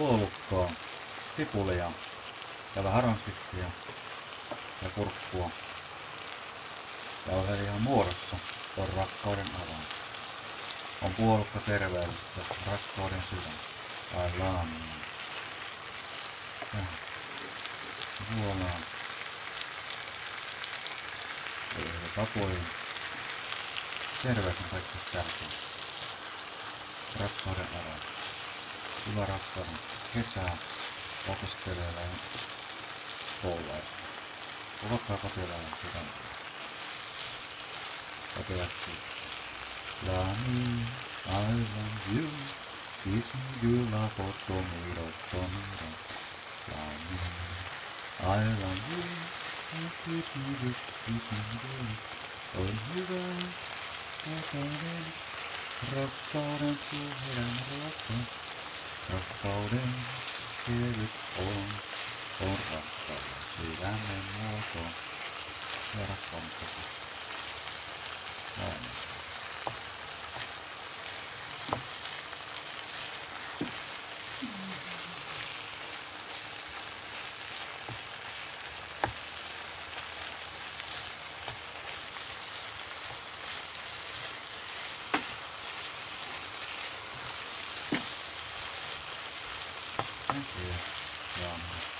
puolukkaa, sipulia ja vähän ranssikkia ja kurkkua. Ja ihan muodossa on rakkauden avain. On puolukka terveellistä, rakkauden sydän. I love you. Ja. Suolaa. Tapoihin. Terveys on kaikkein tärkein. Rakkauden avain. Hyvä rakkauden kesää opiskelijoille ja koululaisille. Kuvakkaa kotilainen sydäntä. Potilaat Lami, I love you. Kissing you la fotomiro, tomiro. Lami, I love you. Kissing you, kissing you. On hyvä, rakkauden, rakkauden suhdan rakkaus. Rakkauden kevyt on, on rakkauden sydämen muoto. Ja rakkauden. 感觉，嗯。